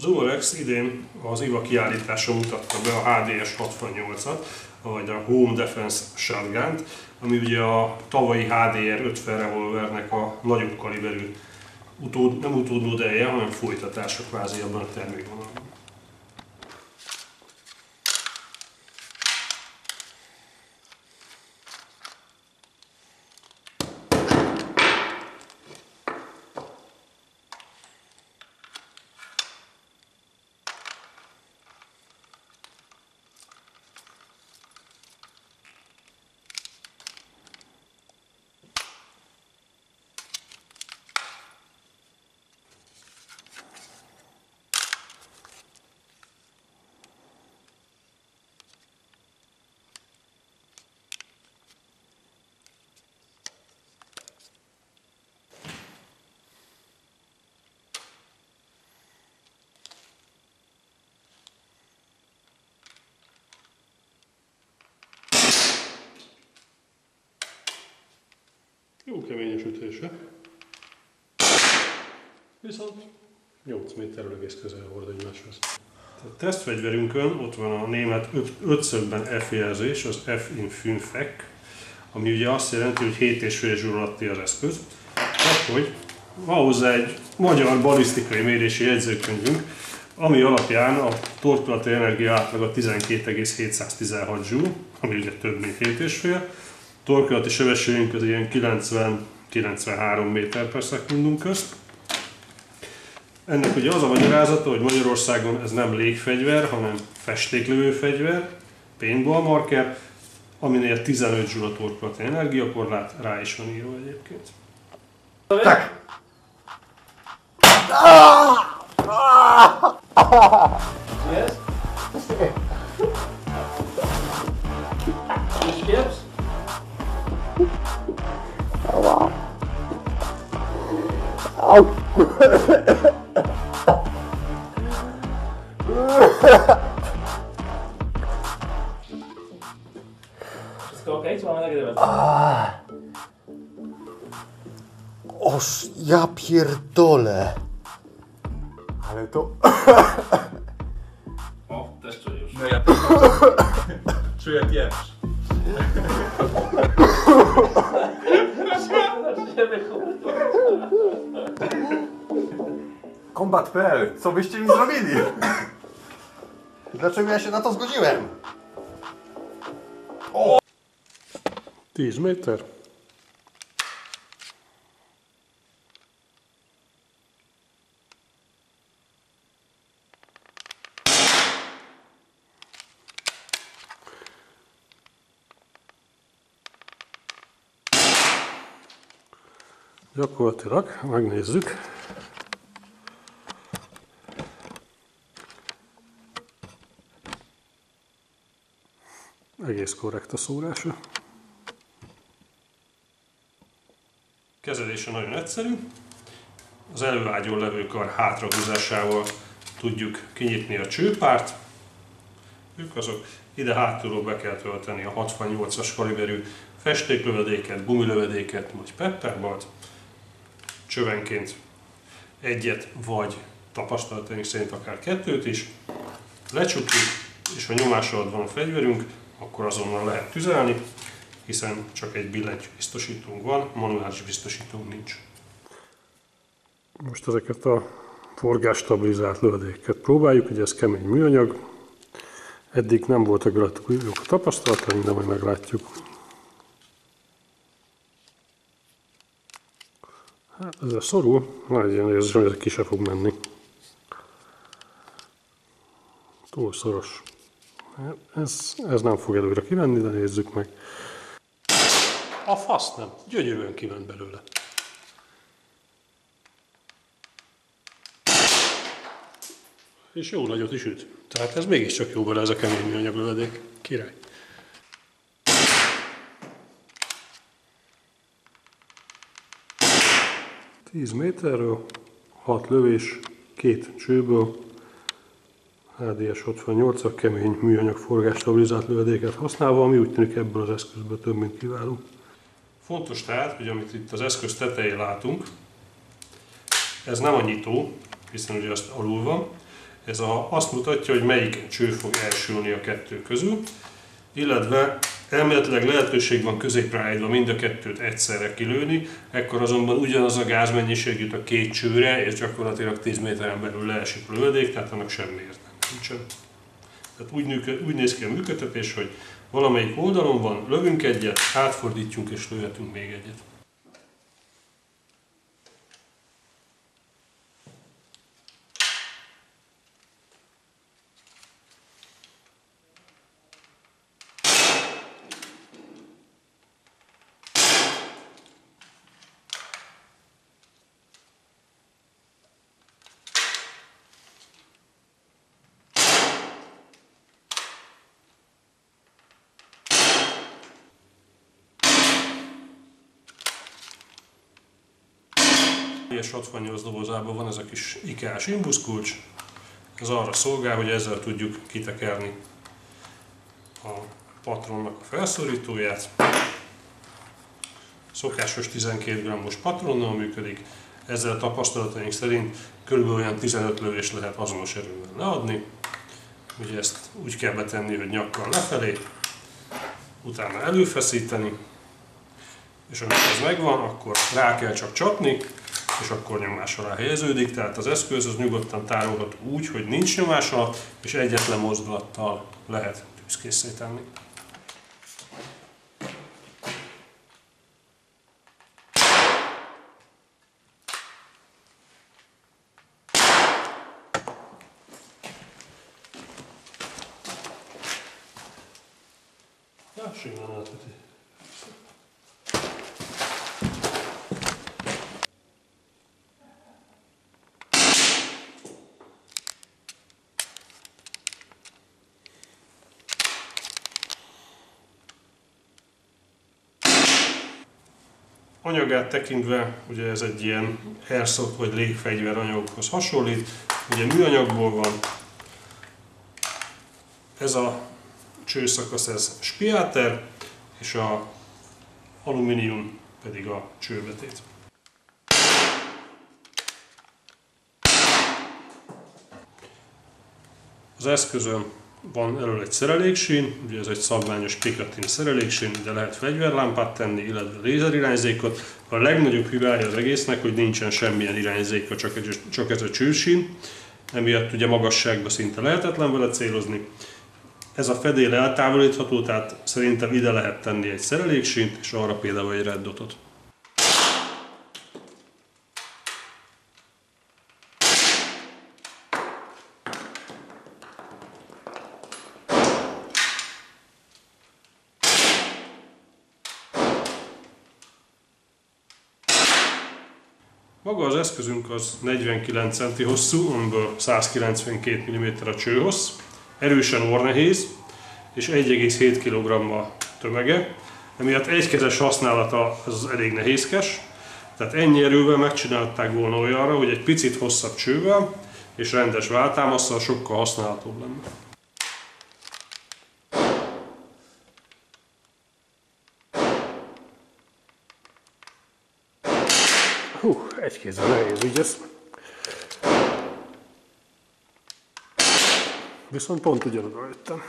Az Umorex idén az IVA kiállításon mutatta be a HDS 68-at, vagy a Home Defense shotgun ami ugye a tavalyi HDR 50 revolvernek a nagyobb kaliberű, utód, nem utódmodelje, hanem folytatása kvázi abban a termékvonalban. Jó kemény a sütése. Viszont 8 méterről egész közel volt egymáshoz. A tesztfegyverünkön ott van a német ötszögben F jelzés, az F in Fünfek, ami ugye azt jelenti, hogy 7,5 zsúr alatti az eszköz. Tehát, hogy van hozzá egy magyar balisztikai mérési jegyzőkönyvünk, ami alapján a torkolati energia átlaga 12,716 zsúr, ami ugye több mint 7,5, torkolati sebességünk az ilyen 90-93 méter per szekundum közt. Ennek ugye az a magyarázata, hogy Magyarországon ez nem légfegyver, hanem festéklövő fegyver, paintball marker, aminél 15 joule a torkolati energiakorlát, rá is van írva egyébként. Tak! Yes? Wszystko ok? Czy mamy nagrywać? Oż ja pierdolę. Ale to... O, też czuję już. No ja czuję pieprz. Kombat.pl, co byście mi zrobili? Dlaczego ja się na to zgodziłem? 10 méter. Gyakorlatilag, megnézzük. Egész korrekt a szórása. Kezelése nagyon egyszerű. Az előágyon levő kar hátrahúzásával tudjuk kinyitni a csőpárt. Ők azok. Ide hátulról be kell tölteni a 68-as kaliberű festéklövedéket, gumilövedéket, vagy pepperbalt. Csövenként egyet, vagy tapasztalataink szerint akár kettőt is. Lecsukjuk, és ha nyomás alatt van a fegyverünk, akkor azonnal lehet tüzelni, hiszen csak egy billentyű biztosítónk van, manuális biztosítónk nincs. Most ezeket a forgásstabilizált lövedéket próbáljuk, ugye ez kemény műanyag. Eddig nem voltak rajtuk jók a tapasztalataink, de majd meglátjuk. Hát ezzel szorul, nagy ilyen érzésem, hogy ez ki se fog menni. Túl szoros. Ez, ez nem fog előre kivenni, de nézzük meg. A fasz nem. Gyönyörűen kiment belőle. És jó nagyot is üt. Tehát ez mégiscsak jó bele ez a kemény műanyag lövedék. Király. Tíz méterről, hat lövés, két csőből, HDS 68 kemény műanyag forgásstabilizált lövedéket használva, ami úgy tűnik ebből az eszközből több, mint kiváló. Fontos tehát, hogy amit itt az eszköz tetején látunk, ez nem a nyitó, hiszen ugye azt alul van, Ez a, azt mutatja, hogy melyik cső fog elsülni a kettő közül, illetve elméletileg lehetőség van középre állítva mind a kettőt egyszerre kilőni, ekkor azonban ugyanaz a gázmennyiség jut a két csőre, és gyakorlatilag 10 méteren belül leesik a lövedék, tehát annak semmi értelme nincsen. Tehát úgy, működ, úgy néz ki a működtetés, hogy valamelyik oldalon van, lövünk egyet, átfordítjunk és lőhetünk még egyet. És 68 dobozában van ez a kis IKEA-s imbuszkulcs. Ez arra szolgál, hogy ezzel tudjuk kitekerni a patronnak a felszorítóját. Szokásos 12 g-os patronnal működik, ezzel tapasztalataink szerint kb. olyan 15 lövés lehet azonos erővel leadni. Ugye ezt úgy kell betenni, hogy nyakkal lefelé, utána előfeszíteni, és amikor ez megvan, akkor rá kell csak csapni, és akkor nyomás alá helyeződik, tehát az eszköz az nyugodtan tárolhat úgy, hogy nincs nyomás alatt, és egyetlen mozdulattal lehet tűzkészé tenni. Ja, simán átveti. Anyagát tekintve, ugye ez egy ilyen airsoft vagy légfegyver anyagokhoz hasonlít, ugye műanyagból van, ez a csőszakasz ez spiáter, és a alumínium pedig a csőbetét. Az eszközön van elől egy szereléksín, ugye ez egy szabványos Picatinny szereléksín, de lehet fegyverlámpát tenni, illetve lézerirányzékot. A legnagyobb hibája az egésznek, hogy nincsen semmilyen irányzéka, csak, egy, csak ez a csősín, emiatt ugye magasságba szinte lehetetlen vele célozni. Ez a fedél eltávolítható, tehát szerintem ide lehet tenni egy szereléksínt, és arra például egy red Maga az eszközünk az 49 cm hosszú, amiből 192 mm a csőhossz, erősen ornehéz, és 1,7 kg a tömege, emiatt egykezes használata az elég nehézkes, tehát ennyi erővel megcsinálták volna olyanra, hogy egy picit hosszabb csővel és rendes váltámasszal sokkal használhatóbb lenne. Hú, egy kézzel nehéz, ugye? Viszont pont ugyanoda jöttem.